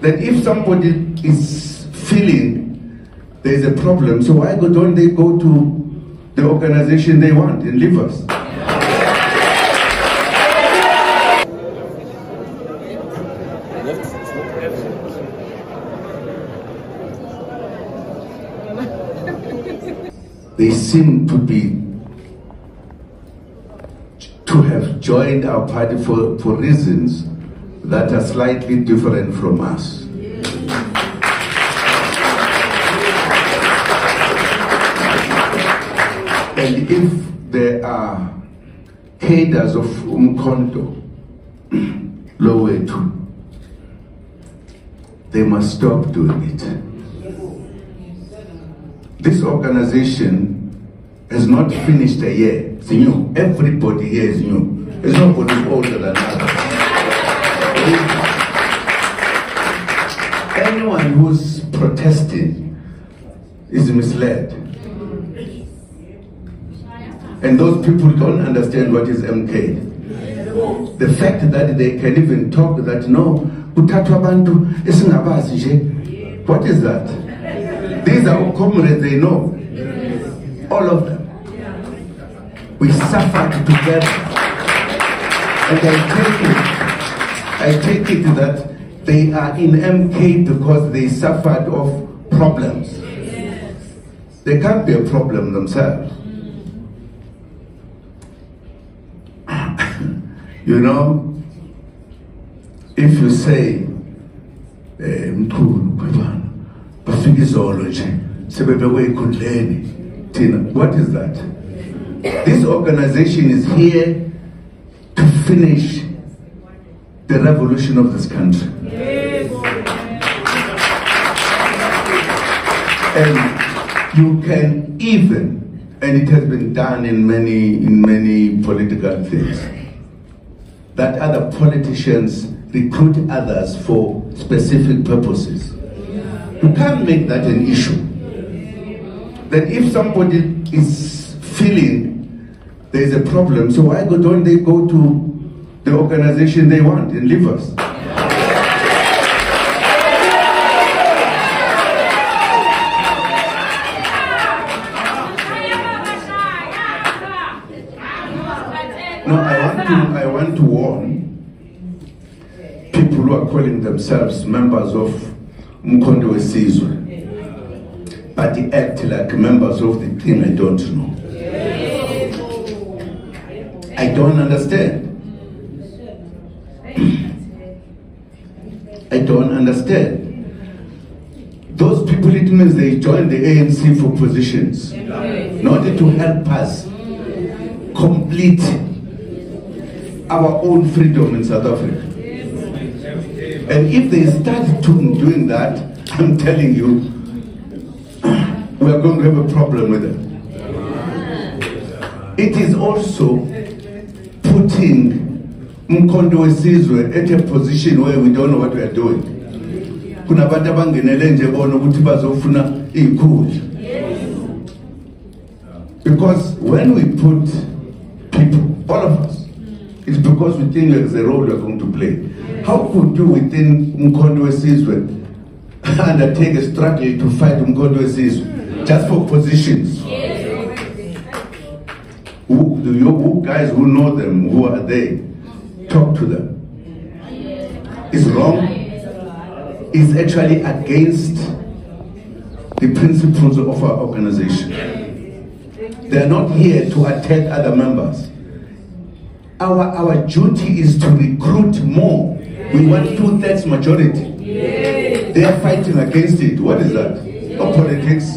Then if somebody is feeling there's a problem, so why don't they go to the organization they want and leave us? They seem to be to have joined our party for, for reasons that are slightly different from us. And if there are cadres of Umkhonto, Lowetu, they must stop doing it. This organization has not finished a year. It's new. Everybody here is new. There's nobody older than others. Is misled. And those people don't understand what is MK. The fact that they can even talk that no, kuthathwa abantu esingabazi nje. What is that? These are all comrades they know. All of them. We suffered together. And I take it, I take it that they are in MK because they suffered of problems. They can't be a problem themselves. you know, if you say, eh, mkhulu kwebana bafika izolo nje sebebekwe ekhundleni thina what is that? This organization is here to finish the revolution of this country. And you can even and it has been done in many in many political things that other politicians recruit others for specific purposes. You can't make that an issue. Then if somebody is feeling there's a problem so why go, don't they go to the organization they want and leave us No, I want to, I want to warn people who are calling themselves members of Mkhonto weSizwe, but they act like members of the thing I don't know. I don't understand. I don't understand. Those people, it means they joined the ANC for positions, not to help us complete our own freedom in South Africa. And if they start to doing that, I'm telling you, we are going to have a problem with them. It is also putting Mkhonto weSizwe at a position where we don't know what we are doing. Kuna abantu abangenele nje bona ukuthi. Because when we put people, all of us, because we think there's a role we're going to play. How could you within Mkhonto weSizwe undertake a struggle to fight Mkhonto weSizwe just for positions? Who, do you, who guys who know them, who are they, talk to them. It's wrong. It's actually against the principles of our organization. They are not here to attack other members. Our, our duty is to recruit more. We want two thirds majority. They are fighting against it. What is that? Not politics.